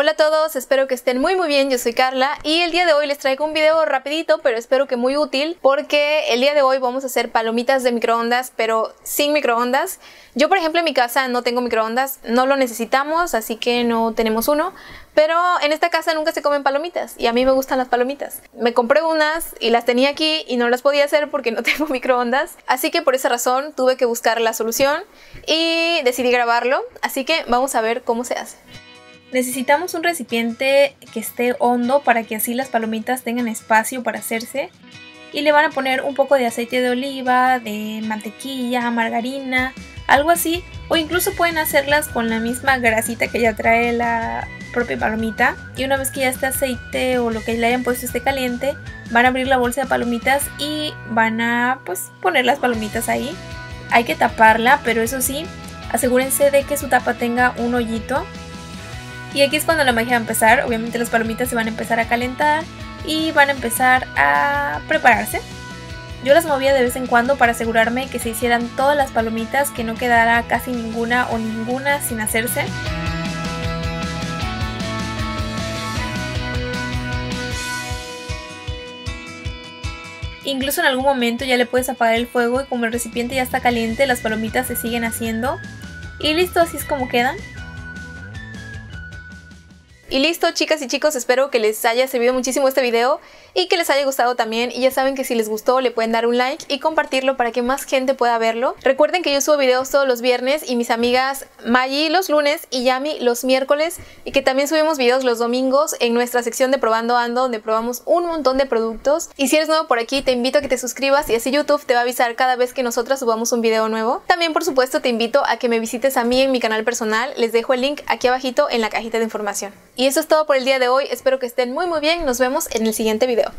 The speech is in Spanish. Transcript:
Hola a todos, espero que estén muy muy bien, yo soy Carla y el día de hoy les traigo un video rapidito pero espero que muy útil porque el día de hoy vamos a hacer palomitas de microondas pero sin microondas. Yo por ejemplo en mi casa no tengo microondas, no lo necesitamos así que no tenemos uno, pero en esta casa nunca se comen palomitas y a mí me gustan las palomitas. Me compré unas y las tenía aquí y no las podía hacer porque no tengo microondas, así que por esa razón tuve que buscar la solución y decidí grabarlo, así que vamos a ver cómo se hace. Necesitamos un recipiente que esté hondo para que así las palomitas tengan espacio para hacerse. Y le van a poner un poco de aceite de oliva, de mantequilla, margarina, algo así. O incluso pueden hacerlas con la misma grasita que ya trae la propia palomita. Y una vez que ya este aceite o lo que le hayan puesto esté caliente, van a abrir la bolsa de palomitas y van a pues poner las palomitas ahí. Hay que taparla, pero eso sí, asegúrense de que su tapa tenga un hoyito y aquí es cuando la magia va a empezar. Obviamente las palomitas se van a empezar a calentar y van a empezar a prepararse. Yo las movía de vez en cuando para asegurarme que se hicieran todas las palomitas, que no quedara casi ninguna o ninguna sin hacerse. Incluso en algún momento ya le puedes apagar el fuego y como el recipiente ya está caliente, las palomitas se siguen haciendo. Y listo, así es como quedan. Y listo chicas y chicos, espero que les haya servido muchísimo este video y que les haya gustado también y ya saben que si les gustó le pueden dar un like y compartirlo para que más gente pueda verlo. Recuerden que yo subo videos todos los viernes y mis amigas Maggie los lunes y Yami los miércoles y que también subimos videos los domingos en nuestra sección de Probando Ando donde probamos un montón de productos y si eres nuevo por aquí te invito a que te suscribas y así YouTube te va a avisar cada vez que nosotras subamos un video nuevo. También por supuesto te invito a que me visites a mí en mi canal personal, les dejo el link aquí abajito en la cajita de información. Y eso es todo por el día de hoy, espero que estén muy muy bien, nos vemos en el siguiente video. 了。